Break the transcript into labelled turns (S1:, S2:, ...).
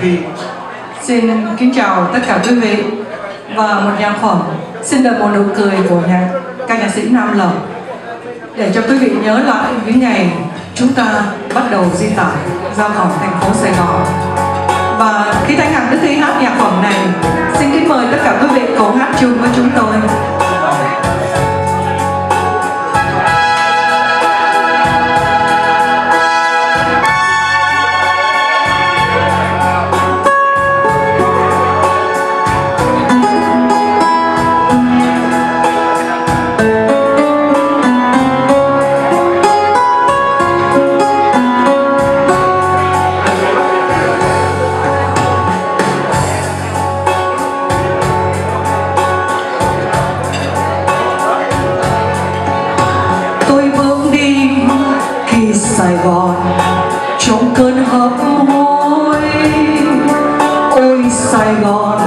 S1: Thi.
S2: Xin kính chào tất cả quý vị và một nhạc phẩm xin đợi một nụ cười của nhà ca nhạc sĩ Nam Lộc để cho quý vị nhớ lại những ngày chúng ta bắt đầu di tản ra khỏi thành phố Sài Gòn và khi Thanh Hằng Đức Thi hát nhạc phẩm này, xin kính mời tất cả quý vị cùng hát chung với chúng tôi Sài Gòn. Trong cơn hấp hối ôi Sài Gòn.